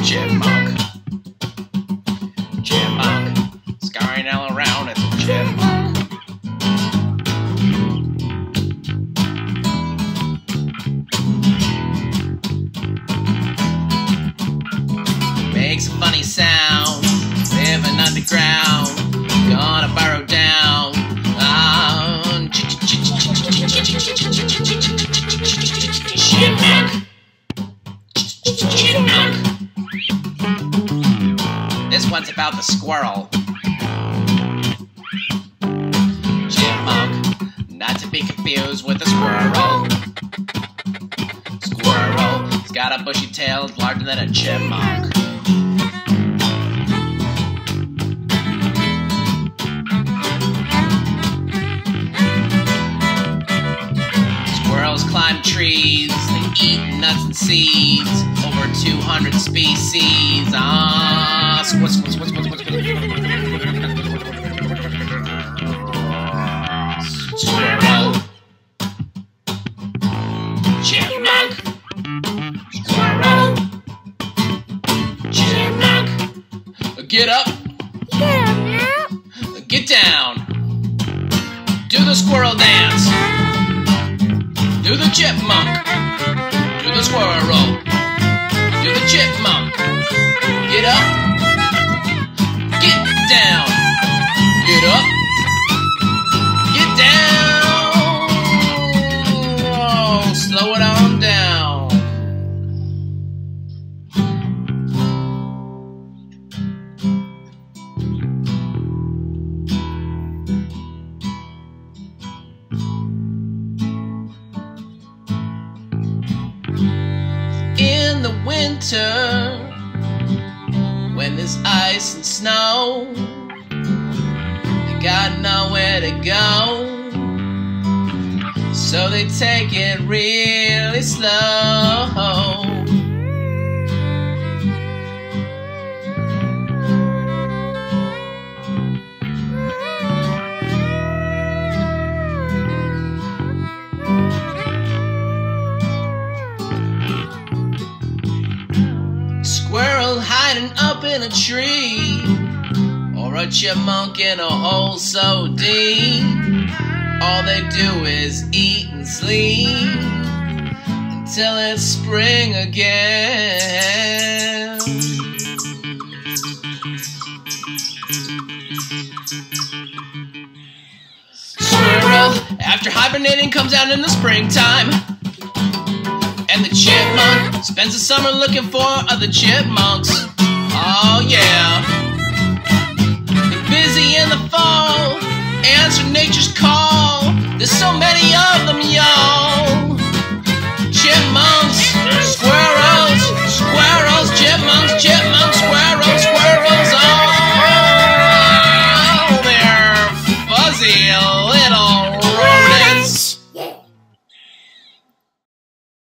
Chipmunk, This one's about the squirrel. Chipmunk, not to be confused with the squirrel. Squirrel, it's got a bushy tail larger than a chipmunk. Squirrels climb trees, eat nuts and seeds. Over 200 species. Ah, squid, squid, squid, squid, squid, squid. Squirrel. Chipmunk. Squirrel. Chipmunk. Get up. Get down. Do the squirrel dance. Do the chipmunk. The squirrel. Winter when there's ice and snow. They got nowhere to go, so they take it really slow. A tree, or a chipmunk in a hole so deep. All they do is eat and sleep until it's spring again. Squirrel, after hibernating, comes out in the springtime. And the chipmunk spends the summer looking for other chipmunks. Oh yeah. They're busy in the fall, answer nature's call. There's so many